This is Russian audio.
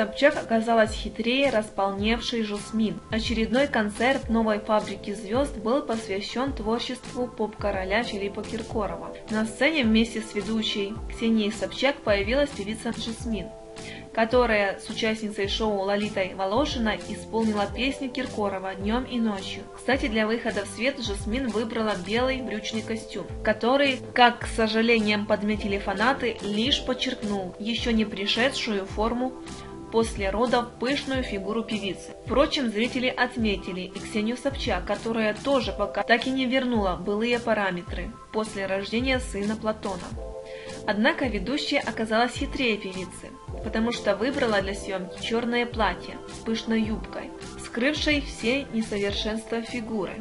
Собчак оказалась хитрее располневшей Жасмин. Очередной концерт новой фабрики звезд был посвящен творчеству поп-короля Филиппа Киркорова. На сцене вместе с ведущей Ксенией Собчак появилась певица Жасмин которая с участницей шоу Лолитой Волошина исполнила песню Киркорова «Днем и ночью». Кстати, для выхода в свет Жасмин выбрала белый брючный костюм, который, как, к сожалением, подметили фанаты, лишь подчеркнул еще не пришедшую форму после родов пышную фигуру певицы. Впрочем, зрители отметили и Ксению Собчак, которая тоже пока так и не вернула былые параметры после рождения сына Платона. Однако ведущая оказалась хитрее певицы, потому что выбрала для съемки черное платье с пышной юбкой, скрывшей все несовершенства фигуры.